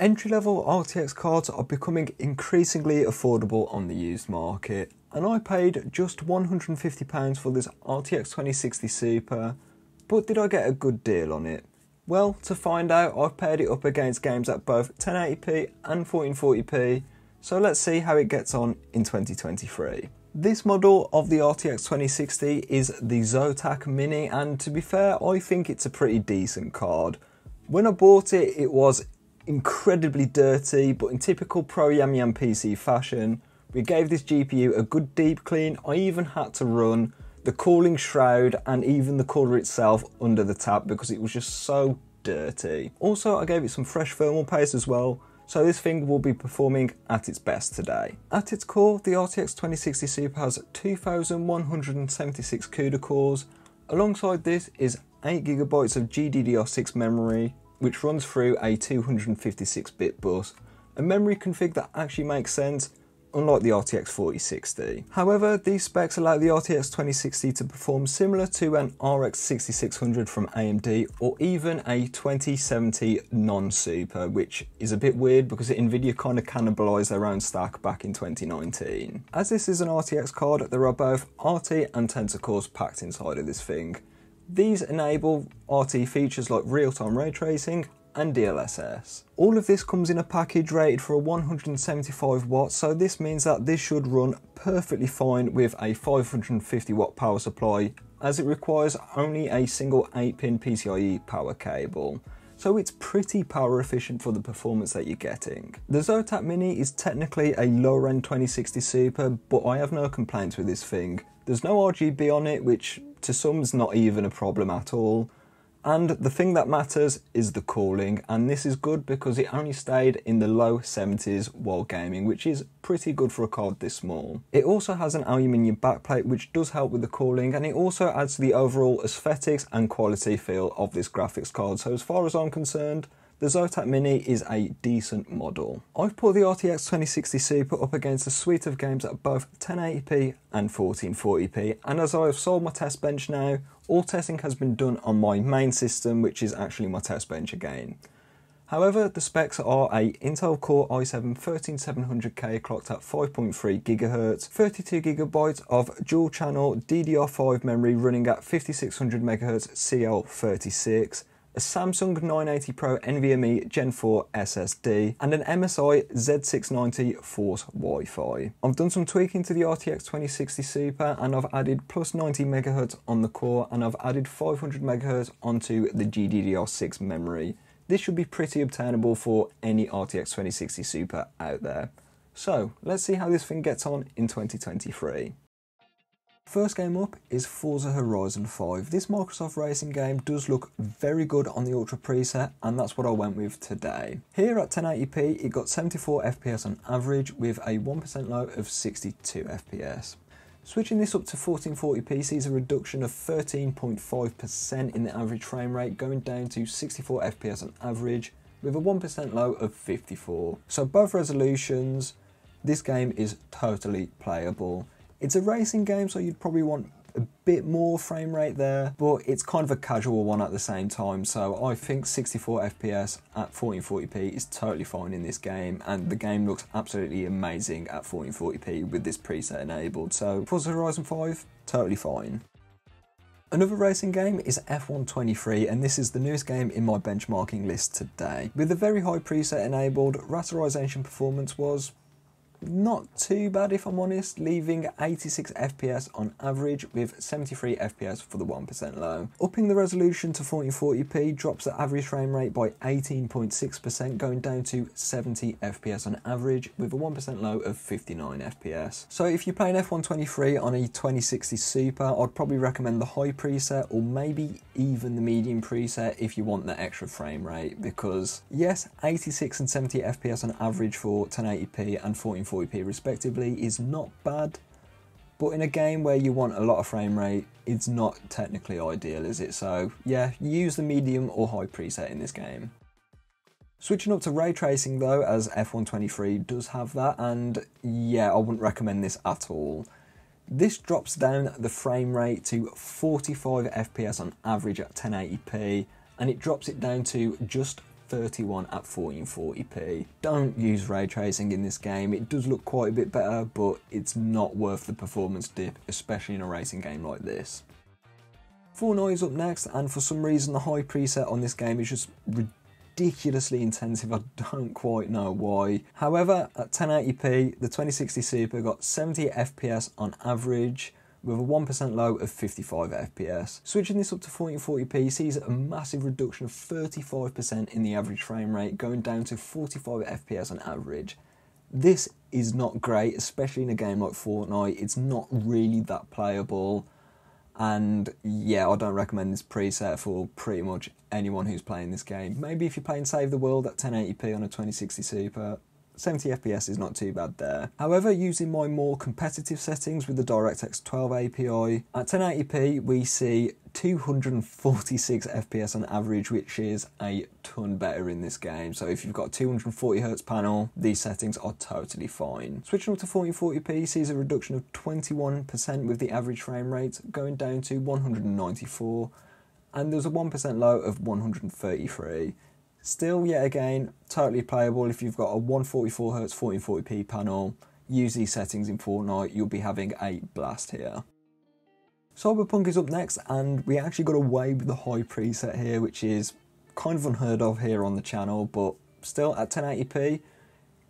Entry level RTX cards are becoming increasingly affordable on the used market, and I paid just £150 for this RTX 2060 Super, but did I get a good deal on it? Well, to find out, I've paired it up against games at both 1080p and 1440p, so let's see how it gets on in 2023. This model of the RTX 2060 is the Zotac Mini, and to be fair, I think it's a pretty decent card. When I bought it, it was incredibly dirty, but in typical Pro Yam Yam PC fashion, we gave this GPU a good deep clean. I even had to run the cooling shroud and even the cooler itself under the tap because it was just so dirty. Also, I gave it some fresh thermal paste as well, so this thing will be performing at its best today. At its core, the RTX 2060 Super has 2176 CUDA cores. Alongside this is 8GB of GDDR6 memory, which runs through a 256-bit bus, a memory config that actually makes sense unlike the RTX 4060. However, these specs allow the RTX 2060 to perform similar to an RX 6600 from AMD or even a 2070 non-super, which is a bit weird because Nvidia kind of cannibalized their own stack back in 2019. As this is an RTX card, there are both RT and Tensor cores packed inside of this thing. These enable RT features like real-time ray tracing and DLSS. All of this comes in a package rated for a 175 watts, so this means that this should run perfectly fine with a 550 watt power supply, as it requires only a single 8 pin PCIe power cable. So it's pretty power efficient for the performance that you're getting. The Zotac Mini is technically a lower end 2060 Super, but I have no complaints with this thing. There's no RGB on it, which to some is not even a problem at all. And the thing that matters is the cooling, and this is good because it only stayed in the low 70s while gaming, which is pretty good for a card this small. It also has an aluminium backplate which does help with the cooling, and it also adds to the overall aesthetics and quality feel of this graphics card. So as far as I'm concerned, the Zotac Mini is a decent model. I've put the RTX 2060 Super up against a suite of games at both 1080p and 1440p, and as I have sold my test bench now, all testing has been done on my main system, which is actually my test bench again. However, the specs are a Intel Core i7 13700K clocked at 5.3 GHz, 32GB of dual channel DDR5 memory running at 5600 MHz CL36, a Samsung 980 Pro NVMe Gen 4 SSD, and an MSI Z690 Force Wi-Fi. I've done some tweaking to the RTX 2060 Super and I've added plus 90 MHz on the core and I've added 500 MHz onto the GDDR6 memory. This should be pretty obtainable for any RTX 2060 Super out there. So let's see how this thing gets on in 2023. First game up is Forza Horizon 5. This Microsoft racing game does look very good on the Ultra preset and that's what I went with today. Here at 1080p it got 74 FPS on average with a 1% low of 62 FPS. Switching this up to 1440p sees a reduction of 13.5% in the average frame rate going down to 64 FPS on average with a 1% low of 54. So both resolutions, this game is totally playable. It's a racing game, so you'd probably want a bit more frame rate there, but it's kind of a casual one at the same time. So I think 64 FPS at 1440p is totally fine in this game, and the game looks absolutely amazing at 1440p with this preset enabled. So Forza Horizon 5, totally fine. Another racing game is F1 23 and this is the newest game in my benchmarking list today. With the very high preset enabled, rasterization performance was not too bad if I'm honest, leaving 86 FPS on average with 73 FPS for the 1% low. Upping the resolution to 1440p drops the average frame rate by 18.6% going down to 70 FPS on average with a 1% low of 59 FPS. So if you're playing F1 23 on a 2060 Super, I'd probably recommend the high preset or maybe even the medium preset if you want that extra frame rate because yes, 86 and 70 FPS on average for 1080p and 1440 40p respectively is not bad, but in a game where you want a lot of frame rate, it's not technically ideal, is it? So yeah, use the medium or high preset in this game. Switching up to ray tracing though, as F1 23 does have that, and yeah, I wouldn't recommend this at all. This drops down the frame rate to 45 FPS on average at 1080p, and it drops it down to just 31 at 1440p. Don't use ray tracing in this game, it does look quite a bit better, but it's not worth the performance dip, especially in a racing game like this. Fortnite is up next, and for some reason the high preset on this game is just ridiculously intensive. I don't quite know why. However, at 1080p, the 2060 Super got 70 FPS on average, with a 1% low of 55 FPS. Switching this up to 1440p sees a massive reduction of 35% in the average frame rate, going down to 45 FPS on average. This is not great, especially in a game like Fortnite. It's not really that playable. And yeah, I don't recommend this preset for pretty much anyone who's playing this game. Maybe if you're playing Save the World at 1080p on a 2060 Super, 70 FPS is not too bad there. However, using my more competitive settings with the DirectX 12 API, at 1080p we see 246 FPS on average, which is a ton better in this game. So if you've got 240Hz panel, these settings are totally fine. Switching up to 1440p sees a reduction of 21% with the average frame rate, going down to 194, and there's a 1% low of 133. Still, yet again, totally playable if you've got a 144Hz 1440p panel. Use these settings in Fortnite, you'll be having a blast here. Cyberpunk is up next, and we actually got away with the high preset here, which is kind of unheard of here on the channel, but still at 1080p,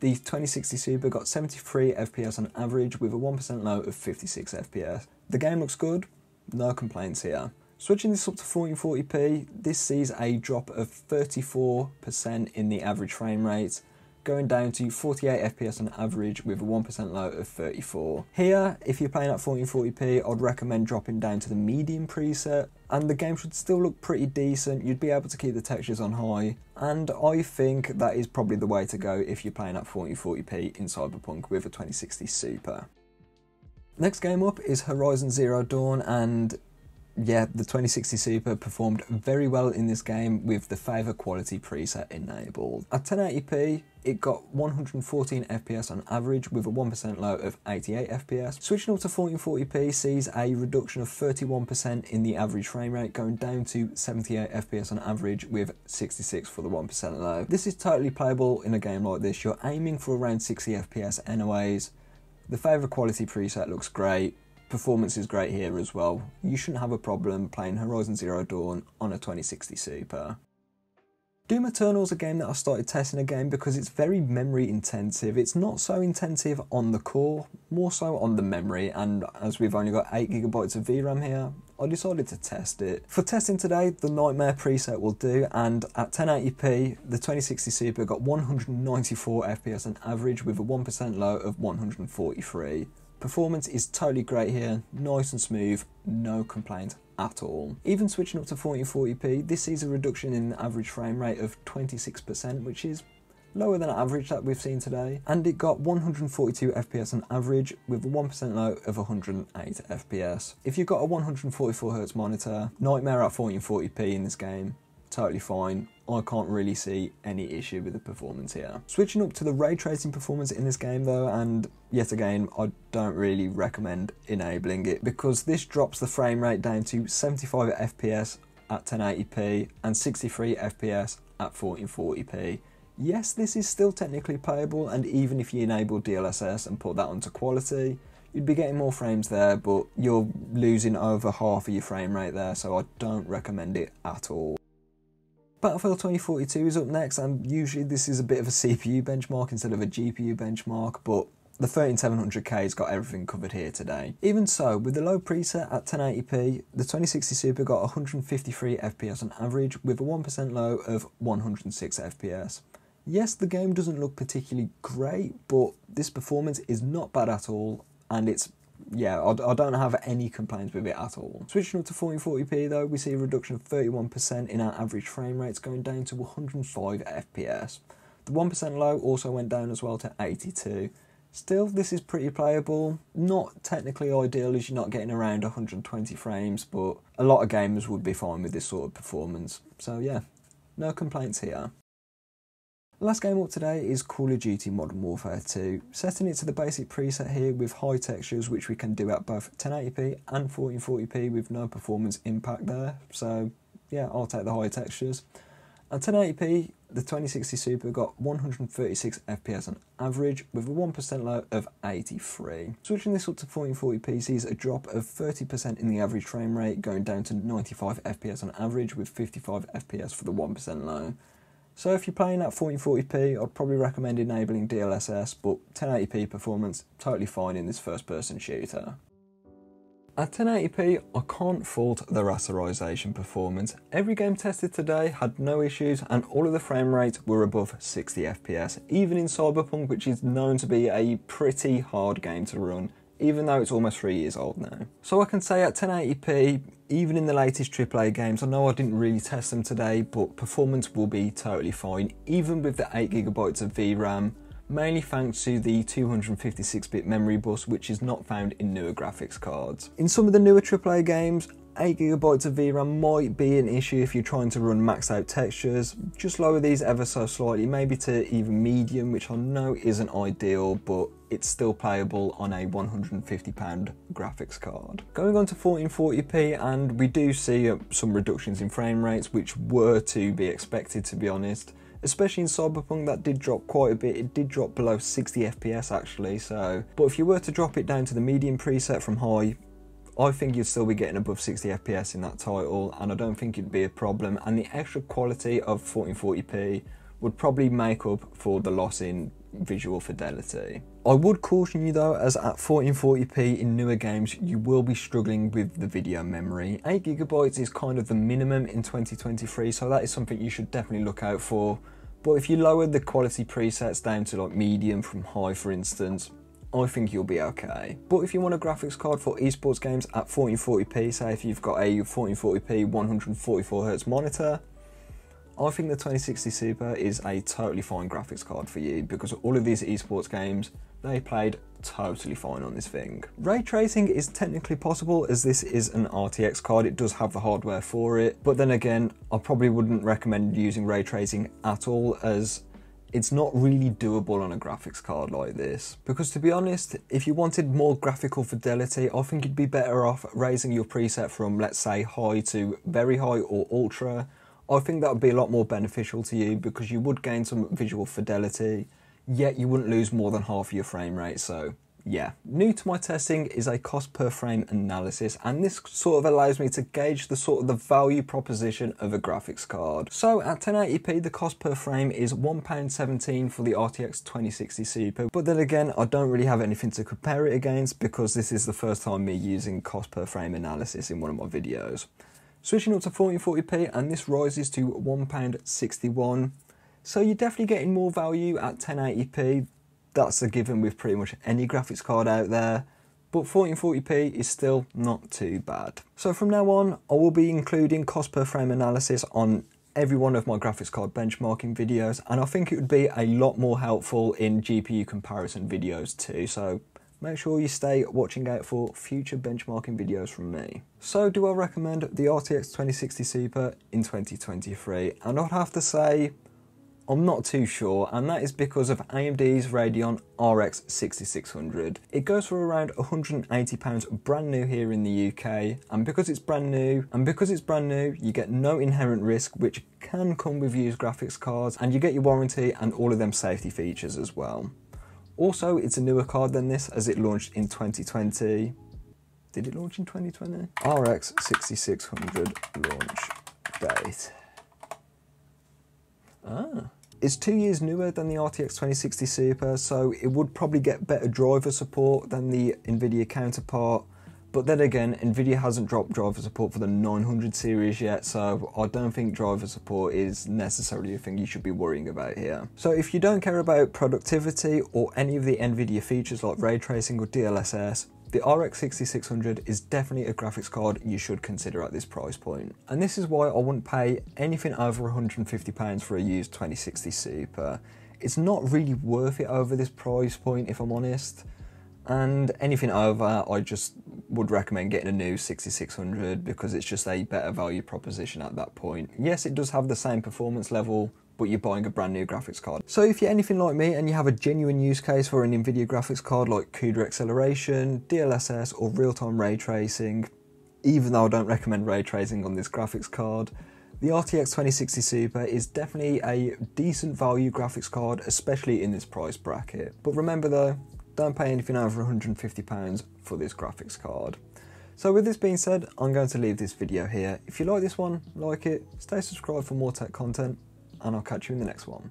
the 2060 Super got 73 FPS on average with a 1% low of 56 FPS. The game looks good, no complaints here. Switching this up to 1440p, this sees a drop of 34% in the average frame rate, going down to 48 FPS on average with a 1% low of 34. Here, if you're playing at 1440p, I'd recommend dropping down to the medium preset, and the game should still look pretty decent. You'd be able to keep the textures on high, and I think that is probably the way to go if you're playing at 1440p in Cyberpunk with a 2060 Super. Next game up is Horizon Zero Dawn, and yeah, the 2060 Super performed very well in this game with the favor quality preset enabled. At 1080p, it got 114 FPS on average with a 1% low of 88 FPS. Switching up to 1440p sees a reduction of 31% in the average frame rate going down to 78 FPS on average with 66 for the 1% low. This is totally playable in a game like this. You're aiming for around 60 FPS anyways. The favor quality preset looks great performance is great here as well. You shouldn't have a problem playing Horizon Zero Dawn on a 2060 Super. Doom Eternal is a game that I started testing again because it's very memory intensive. It's not so intensive on the core, more so on the memory, and as we've only got 8GB of VRAM here, I decided to test it. For testing today, the Nightmare preset will do, and at 1080p, the 2060 Super got 194 FPS on average with a 1% low of 143. Performance is totally great here, nice and smooth, no complaint at all. Even switching up to 1440p, this sees a reduction in the average frame rate of 26%, which is lower than average that we've seen today, and it got 142 FPS on average with a 1% low of 108 FPS. If you've got a 144Hz monitor, Nightmare at 1440p in this game, totally fine. I can't really see any issue with the performance here. Switching up to the ray tracing performance in this game though, and yet again, I don't really recommend enabling it because this drops the frame rate down to 75 FPS at 1080p and 63 FPS at 1440p. Yes, this is still technically playable, and even if you enable DLSS and put that onto quality, you'd be getting more frames there, but you're losing over half of your frame rate there, so I don't recommend it at all. Battlefield 2042 is up next, and usually this is a bit of a CPU benchmark instead of a GPU benchmark, but the 13700K's got everything covered here today. Even so, with the low preset at 1080p, the 2060 Super got 153 FPS on average with a 1% low of 106 FPS. Yes, the game doesn't look particularly great, but this performance is not bad at all, and it's yeah, I, don't have any complaints with it at all. Switching up to 1440p though, we see a reduction of 31% in our average frame rates going down to 105 FPS. The 1% low also went down as well to 82. Still, this is pretty playable. Not technically ideal as you're not getting around 120 frames, but a lot of gamers would be fine with this sort of performance. So yeah, no complaints here. Last game up today is Call of Duty Modern Warfare 2. Setting it to the basic preset here with high textures which we can do at both 1080p and 1440p with no performance impact there. So yeah, I'll take the high textures. At 1080p, the 2060 Super got 136 FPS on average with a 1% low of 83. Switching this up to 1440p sees a drop of 30% in the average frame rate going down to 95 FPS on average with 55 FPS for the 1% low. So if you're playing at 1440p, I'd probably recommend enabling DLSS, but 1080p performance totally fine in this first person shooter. At 1080p, I can't fault the rasterization performance. Every game tested today had no issues and all of the frame rates were above 60 FPS, even in Cyberpunk, which is known to be a pretty hard game to run, even though it's almost three years old now. So I can say at 1080p, even in the latest AAA games, I know I didn't really test them today, but performance will be totally fine, even with the 8GB of VRAM mainly thanks to the 256-bit memory bus which is not found in newer graphics cards. In some of the newer AAA games, 8GB of VRAM might be an issue if you're trying to run maxed out textures. Just lower these ever so slightly, maybe to even medium, which I know isn't ideal, but it's still playable on a £150 graphics card. Going on to 1440p, and we do see uh, some reductions in frame rates, which were to be expected to be honest especially in Cyberpunk that did drop quite a bit. It did drop below 60 FPS actually, so but if you were to drop it down to the medium preset from high, I think you'd still be getting above 60 FPS in that title, and I don't think it'd be a problem. And the extra quality of 1440p would probably make up for the loss in visual fidelity. I would caution you though, as at 1440p in newer games, you will be struggling with the video memory. 8GB is kind of the minimum in 2023, so that is something you should definitely look out for. But if you lower the quality presets down to like medium from high for instance, I think you'll be okay. But if you want a graphics card for esports games at 1440p, say if you've got a 1440p 144Hz monitor, I think the 2060 Super is a totally fine graphics card for you because all of these esports games, they played totally fine on this thing. Ray tracing is technically possible as this is an RTX card, it does have the hardware for it, but then again, I probably wouldn't recommend using ray tracing at all as it's not really doable on a graphics card like this. Because to be honest, if you wanted more graphical fidelity, I think you'd be better off raising your preset from let's say high to very high or ultra. I think that would be a lot more beneficial to you because you would gain some visual fidelity yet you wouldn't lose more than half your frame rate. So yeah, new to my testing is a cost per frame analysis and this sort of allows me to gauge the sort of the value proposition of a graphics card. So at 1080p the cost per frame is £1.17 for the RTX 2060 Super but then again I don't really have anything to compare it against because this is the first time me using cost per frame analysis in one of my videos. Switching up to 1440p and this rises to £1.61 so you're definitely getting more value at 1080p. That's a given with pretty much any graphics card out there. But 1440p is still not too bad. So from now on, I will be including cost per frame analysis on every one of my graphics card benchmarking videos and I think it would be a lot more helpful in GPU comparison videos too so make sure you stay watching out for future benchmarking videos from me. So do I recommend the RTX 2060 Super in 2023 and I'd have to say I'm not too sure, and that is because of AMD's Radeon RX 6600. It goes for around £180 brand new here in the UK, and because it's brand new, and because it's brand new, you get no inherent risk, which can come with used graphics cards, and you get your warranty and all of them safety features as well. Also, it's a newer card than this as it launched in 2020. Did it launch in 2020? RX 6600 launch date. Ah. It's two years newer than the RTX 2060 Super, so it would probably get better driver support than the NVIDIA counterpart. But then again, NVIDIA hasn't dropped driver support for the 900 series yet, so I don't think driver support is necessarily a thing you should be worrying about here. So if you don't care about productivity or any of the NVIDIA features like ray tracing or DLSS, the RX 6600 is definitely a graphics card you should consider at this price point. And this is why I wouldn't pay anything over £150 for a used 2060 Super. It's not really worth it over this price point if I'm honest. And anything over, I just would recommend getting a new 6600 because it's just a better value proposition at that point. Yes, it does have the same performance level but you're buying a brand new graphics card. So if you're anything like me and you have a genuine use case for an NVIDIA graphics card like CUDA acceleration, DLSS or real-time ray tracing, even though I don't recommend ray tracing on this graphics card, The RTX 2060 Super is definitely a decent value graphics card, especially in this price bracket. But remember though, don't pay anything over £150 for this graphics card. So with this being said, I'm going to leave this video here. If you like this one, like it, stay subscribed for more tech content, and I'll catch you in the next one.